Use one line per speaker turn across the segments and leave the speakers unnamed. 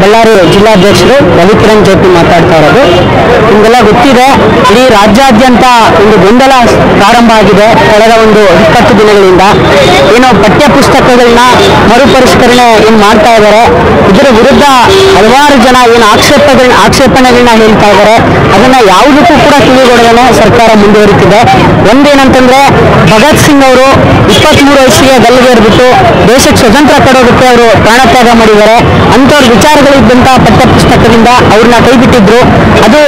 ಬಳ್ಳಾರಿ ಜಿಲ್ಲಾಧ್ಯಕ್ಷರು ರಂಗ್ P ಮಾತಾಡ್ತಾ ಇರೋದು. ನಿಮಗೆಲ್ಲ ಗೊತ್ತಿದೆ, ಇಡೀ ರಾಜ್ಯಾದ್ಯಂತ ಒಂದು ಗೊಂದಲ ಪ್ರಾರಂಭ ಆಗಿದೆ ಕಳೆದ ಒಂದು ಇಪ್ಪತ್ತು ದಿನಗಳಿಂದ. ಏನೋ ಪಠ್ಯ ಪುಸ್ತಕಗಳನ್ನ ಮರುಪರಿಷ್ಕರಣೆ ಏನು ಮಾಡ್ತಾ ಇದ್ದಾರೆ. ಇದರ ವಿರುದ್ಧ ಹಲವಾರು ಜನ ಏನು ಆಕ್ಷೇಪಗಳನ್ನ ಆಕ್ಷೇಪಣೆಗಳನ್ನ ಹೇಳ್ತಾ ಇದ್ದಾರೆ. ಅದನ್ನ ಯಾವುದಕ್ಕೂ ಕೂಡ ಕಿವಿಗೊಡದೇನೆ ಸರ್ಕಾರ ಮುಂದುವರಿತಿದೆ. ಒಂದೇನಂತಂದ್ರೆ, ಭಗತ್ ಸಿಂಗ್ ಅವರು ಇಪ್ಪತ್ಮೂರು ವಯಸ್ಸಿಗೆ ಗಲ್ಲಿಗೇರ್ಬಿಟ್ಟು ದೇಶಕ್ಕೆ ಸ್ವತಂತ್ರ ಕೊಡೋದಕ್ಕೆ ಅವರು ಪ್ರಾಣತ್ಯಾಗ ಮಾಡಿದ್ದಾರೆ. ಅಂಥವ್ರ ವಿಚಾರಗಳಿದ್ದಂಥ ಪಠ್ಯ ಪುಸ್ತಕದಿಂದ ಅವ್ರನ್ನ ಕೈಬಿಟ್ಟಿದ್ರು. ಅದು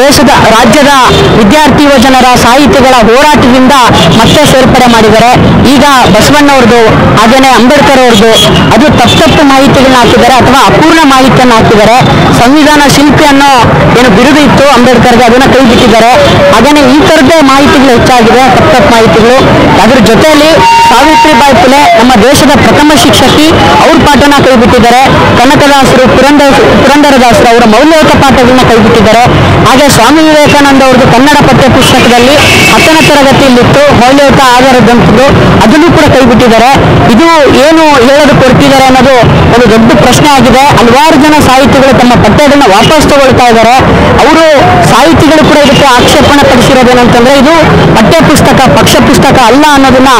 ದೇಶದ, ರಾಜ್ಯದ ವಿದ್ಯಾರ್ಥಿ ಯುವಜನರ ಸಾಹಿತ್ಯಗಳ ಹೋರಾಟದಿಂದ ಮತ್ತೆ ಸೇರ್ಪಡೆ ಮಾಡಿದ್ದಾರೆ. ಈಗ ಬಸವಣ್ಣವ್ರದ್ದು ಹಾಗೇನೆ ಅಂಬೇಡ್ಕರ್ ಅವ್ರದ್ದು, ಅದು ತಪ್ಪು ಮಾಹಿತಿಗಳನ್ನ ಹಾಕಿದ್ದಾರೆ ಅಥವಾ ಅಪೂರ್ಣ ಮಾಹಿತಿಯನ್ನು ಹಾಕಿದ್ದಾರೆ. ಸಂವಿಧಾನ ಶಿಲ್ಪಿ ಅನ್ನೋ ಏನು ಬಿರುದು ಇತ್ತು ಅಂಬೇಡ್ಕರ್ಗೆ, ಅದನ್ನ ಕೈ ಬಿಟ್ಟಿದ್ದಾರೆ ಹಾಗೇನೆ ಈ ಥರದ್ದೇ ಮಾಹಿತಿಗಳು ಹೆಚ್ಚಾಗಿದೆ, ತಪ್ಪು ತಪ್ಪು ಮಾಹಿತಿಗಳು. ಅದ್ರ ಜೊತೆಯಲ್ಲಿ ಸಾವಿತ್ರಿಬಾಯಿ ಫುಲೆ ನಮ್ಮ ದೇಶದ ಪ್ರಥಮ ಶಿಕ್ಷಕಿ, ಅವ್ರ ಪಾಠನ ಕೈ ಬಿಟ್ಟಿದ್ದಾರೆ ಕನಕದಾಸರು ಪುರಂದರ ಪುರಂದರದಾಸರು ಅವರ ಮೌಲ್ಯಯುತ ಪಾಠಗಳನ್ನ ಕೈಬಿಟ್ಟಿದ್ದಾರೆ. ಹಾಗೆ ಸ್ವಾಮಿ ವಿವೇಕಾನಂದ ಅವ್ರದ್ದು ಕನ್ನಡ ಪಠ್ಯ ಪುಸ್ತಕದಲ್ಲಿ ಹತ್ತನೇ ತರಗತಿಯಲ್ಲಿತ್ತು, ಮೌಲ್ಯಯುತ ಆಧಾರದಂಥದ್ದು ಅದನ್ನು ಕೂಡ ಕೈಬಿಟ್ಟಿದ್ದಾರೆ. ಇದು ಏನು ಹೇಳೋದು ಕೊಡ್ತಿದ್ದಾರೆ ಅನ್ನೋದು ಒಂದು ದೊಡ್ಡ ಪ್ರಶ್ನೆ ಆಗಿದೆ. ಹಲವಾರು ಜನ ಸಾಹಿತಿಗಳು ತಮ್ಮ ಪಠ್ಯಗಳನ್ನ ವಾಪಸ್ ತಗೊಳ್ತಾ ಇದ್ದಾರೆ. ಅವರು ಸಾಹಿತಿಗಳು ಕೂಡ ಇದಕ್ಕೆ ಆಕ್ಷೇಪಣೆ ಪಡಿಸಿರೋದೇನಂತಂದ್ರೆ ಇದು ಪಠ್ಯ ಪುಸ್ತಕ, ಪಕ್ಷ ಪುಸ್ತಕ ಅಲ್ಲ ಅನ್ನೋದನ್ನ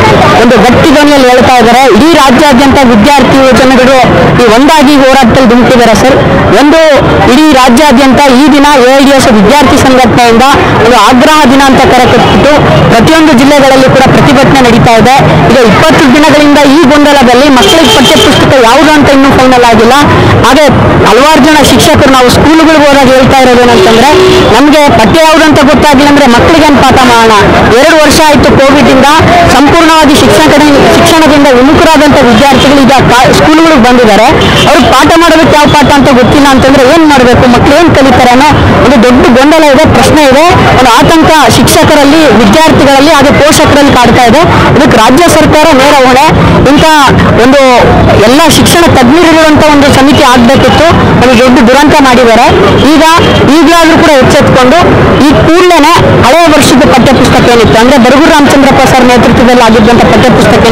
ಒಂದು ಗಟ್ಟಿ ಧ್ವನಿಯಲ್ಲಿ ಹೇಳ್ತಾ ಇದ್ದಾರೆ. ಇಡೀ ರಾಜ್ಯಾದ್ಯಂತ ವಿದ್ಯಾರ್ಥಿ ಯುವಜನರು ಈ ಒಂದಾಗಿ ಹೋರಾಟದಲ್ಲಿ ಧುಮುಕಿದ್ದಾರೆ ಸರ್. ಒಂದು ಇಡೀ ರಾಜ್ಯಾದ್ಯಂತ ಈ ದಿನ ಎ ವಿದ್ಯಾರ್ಥಿ ಸಂಘಟನೆಯಿಂದ ಒಂದು ಆಗ್ರಹ ದಿನ ಅಂತ ಕರೆ ಕೊಟ್ಬಿಟ್ಟು ಪ್ರತಿಯೊಂದು ಜಿಲ್ಲೆಗಳಲ್ಲಿ ಕೂಡ ಪ್ರತಿಭಟನೆ ನಡೀತಾ ಇದೆ. ಈಗ ಇಪ್ಪತ್ತು ದಿನಗಳಿಂದ ಈ ಗೊಂದಲದಲ್ಲಿ ಮಕ್ಕಳಿಗೆ ಪಠ್ಯ ಪುಸ್ತಕ ಯಾವುದು ಅಂತ ಇನ್ನೂ ಫೈನಲ್ ಆಗಿಲ್ಲ. ಹಾಗೆ ಹಲವಾರು ಜನ ಶಿಕ್ಷಕರು ನಾವು ಸ್ಕೂಲ್ಗಳಿಗೆ ಹೋದಾಗ ಹೇಳ್ತಾ ಇರೋದು ಇರೋದೇನಂತಂದ್ರೆ ನಮಗೆ ಪಠ್ಯ ಯಾವುದು ಅಂತ ಗೊತ್ತಾಗಿಲ್ಲ ಅಂದ್ರೆ ಮಕ್ಕಳಿಗೆ ಪಾಠ ಮಾಡೋಣ? ಎರಡು ವರ್ಷ ಆಯಿತು ಕೋವಿಡ್ ಇಂದ ಸಂಪೂರ್ಣವಾಗಿ ಶಿಕ್ಷಣ ಶಿಕ್ಷಣದಿಂದ ವಿಮುಖರಾದಂಥ ವಿದ್ಯಾರ್ಥಿಗಳು ಈಗ ಸ್ಕೂಲ್ಗಳಿಗೆ ಬಂದಿದ್ದಾರೆ. ಅವ್ರಿಗೆ ಪಾಠ ಮಾಡೋದಕ್ಕೆ ಯಾವ ಅಂತ ಗೊತ್ತಿಲ್ಲ ಅಂತಂದ್ರೆ ಏನ್ ಮಾಡಬೇಕು? ಮಕ್ಳು ಏನ್ ಕಲಿತಾರೆ ಅನ್ನೋ ಒಂದು ದೊಡ್ಡ ಗೊಂದಲ ಇದೆ, ಪ್ರಶ್ನೆ ಇದೆ. ಒಂದು ಆತಂಕ ಶಿಕ್ಷಕರಲ್ಲಿ, ವಿದ್ಯಾರ್ಥಿಗಳಲ್ಲಿ, ಹಾಗೆ ಪೋಷಕರಲ್ಲಿ ಕಾಡ್ತಾ ಇದೆ. ಇದಕ್ಕೆ ರಾಜ್ಯ ಸರ್ಕಾರ ನೇರ ಹೊಣೆ. ಇಂಥ ಒಂದು ಎಲ್ಲ ಶಿಕ್ಷಣ ತಜ್ಞರಿರುವಂತ ಒಂದು ಸಮಿತಿ ಆಗ್ಬೇಕಿತ್ತು. ಒಂದು ದೊಡ್ಡ ದುರಂತ ಮಾಡಿದ್ದಾರೆ. ಈಗ ಈಗಲಾದ್ರೂ ಕೂಡ ಎಚ್ಚೆತ್ಕೊಂಡು ಈ ಕೂಡಲೇ ಪುಸ್ತಕ ಅಂದ್ರೆ ಬರಗೂರು ರಾಮಚಂದ್ರಪ್ಪ ಸರ್ ನೇತೃತ್ವದಲ್ಲಿ ಆಗಿದ್ದಂತ ಪಠ್ಯ ಪುಸ್ತಕ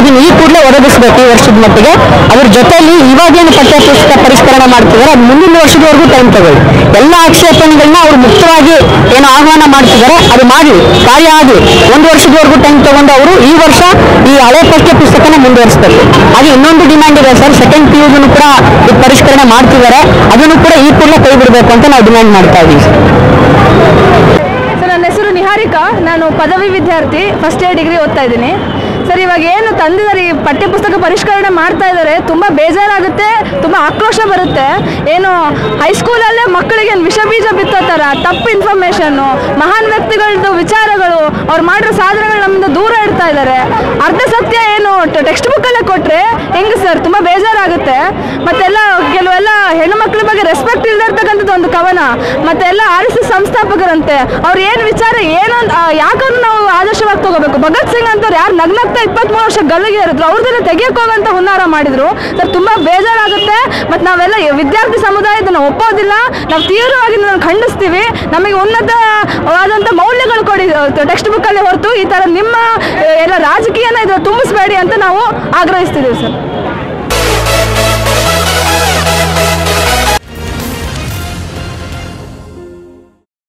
ಇದನ್ನ ಈ ಕೂಡಲೇ ಒದಗಿಸಬೇಕು ಈ ವರ್ಷದ ಮಟ್ಟಿಗೆ. ಅದ್ರ ಜೊತೆಯಲ್ಲಿ ಇವಾಗೇನು ಪಠ್ಯ ಪುಸ್ತಕ ಪರಿಷ್ಕರಣೆ ಮಾಡ್ತಿದ್ದಾರೆ ಅದು ಮುಂದಿನ ವರ್ಷದವರೆಗೂ ಟೈಮ್ ತಗೊಳ್ಳಿ. ಎಲ್ಲ ಆಕ್ಷೇಪಣೆಗಳನ್ನ ಅವ್ರು ಮುಕ್ತವಾಗಿ ಏನು ಆಹ್ವಾನ ಮಾಡ್ತಿದ್ದಾರೆ ಅದು ಮಾಡಿ, ಕಾರ್ಯ ಆಗಿ ಒಂದು ವರ್ಷದವರೆಗೂ ಟೈಮ್ ತಗೊಂಡು ಅವರು ಈ ವರ್ಷ ಈ ಹಳೆ ಪಠ್ಯ ಪುಸ್ತಕನ ಮುಂದುವರಿಸಬೇಕು. ಹಾಗೆ ಇನ್ನೊಂದು ಡಿಮ್ಯಾಂಡ್ ಇದೆ ಸರ್ ಸೆಕೆಂಡ್ ಪಿ ಯುಗೂ ಕೂಡ ಪರಿಷ್ಕರಣೆ ಮಾಡ್ತಿದ್ದಾರೆ ಅದನ್ನು ಕೂಡ ಈ ಕೂಡಲೇ ಕೈ ಬಿಡಬೇಕು ಅಂತ ನಾವು ಡಿಮ್ಯಾಂಡ್ ಮಾಡ್ತಾ ಇದ್ದೀವಿ
ನಿಹಾರಿಕಾ ನಾನು ಪದವಿ ವಿದ್ಯಾರ್ಥಿ ಫಸ್ಟ್ ಇಯರ್ ಡಿಗ್ರಿ ಓದ್ತಾ ಇದ್ದೀನಿ. ಸರ್, ಇವಾಗ ಏನು ತಂದಿದ್ದಾರೆ ಈ ಪಠ್ಯಪುಸ್ತಕ ಪರಿಷ್ಕರಣೆ ಮಾಡ್ತಾ ಇದ್ದಾರೆ, ತುಂಬ ಬೇಜಾರಾಗುತ್ತೆ, ತುಂಬ ಆಕ್ರೋಶ ಬರುತ್ತೆ. ಏನು ಹೈಸ್ಕೂಲಲ್ಲೇ ಮಕ್ಕಳಿಗೆ ವಿಷ ಬೀಜ ಬಿತ್ತೋ ಥರ, ತಪ್ಪು ಇನ್ಫಾರ್ಮೇಷನ್ನು ಮಹಾನ್ ವ್ಯಕ್ತಿಗಳದ್ದು ವಿಚಾರಗಳು, ಅವ್ರು ಮಾಡಿರೋ ಸಾಧನೆಗಳು ನಮ್ಮಿಂದ ದೂರ ಇಡ್ತಾ ಇದ್ದಾರೆ. ಅರ್ಧ ಸತ್ಯ ಏನು ಟೆಕ್ಸ್ಟ್ ಬುಕ್ಕಲ್ಲೇ ಕೊಟ್ಟರೆ ಹೆಂಗೆ ಸರ್? ತುಂಬ ಬೇಜಾರಾಗುತ್ತೆ. ಮತ್ತೆಲ್ಲ ಕೆಲವೆಲ್ಲ ಹೆಣ್ಣು ಮಕ್ಕಳ ಬಗ್ಗೆ ರೆಸ್ಪೆಕ್ಟ್ ಇಲ್ಲದೆ ಇರ್ತಕ್ಕಂಥದ್ದು ಒಂದು ಕವನ. ಮತ್ತೆಲ್ಲ ಆರ್ ಎಸ್ ಎಸ್ ಸಂಸ್ಥಾಪಕರಂತೆ. ಅವ್ರು ಏನು ವಿಚಾರ ಏನಂತ ಯಾಕಂದ್ರೆ ನಾವು ಆದರ್ಶವಾಗಿ ತಗೋಬೇಕು. ಭಗತ್ ಸಿಂಗ್ ಅಂತವ್ರು ಯಾರು ನಗ್ನಗ್ತಾ ಇಪ್ಪತ್ಮೂರು ವರ್ಷ ಗಲ್ಲಿಗೆ ಇರಿದ್ರು ಅವ್ರದ್ದೆಲ್ಲ ತೆಗಿಯಕ್ಕೆ ಹುನ್ನಾರ ಮಾಡಿದ್ರು. ಸರ್, ತುಂಬ ಬೇಜಾರಾಗುತ್ತೆ. ಮತ್ತು ನಾವೆಲ್ಲ ವಿದ್ಯಾರ್ಥಿ ಸಮುದಾಯ ಇದನ್ನು ಒಪ್ಪೋದಿಲ್ಲ. ನಾವು ತೀವ್ರವಾಗಿ ಖಂಡಿಸ್ತೀವಿ. ನಮಗೆ ಉನ್ನತವಾದಂಥ ಮೌಲ್ಯಗಳು ಕೊಡಿ ಟೆಕ್ಸ್ಟ್ ಬುಕ್ಕಲ್ಲಿ ಹೊರತು ಈ ಥರ ನಿಮ್ಮ, ಎಲ್ಲ ರಾಜಕೀಯನ ಇದು ತುಂಬಿಸ್ಬೇಡಿ ಅಂತ ನಾವು ಆಗ್ರಹಿಸ್ತಿದ್ದೀವಿ ಸರ್.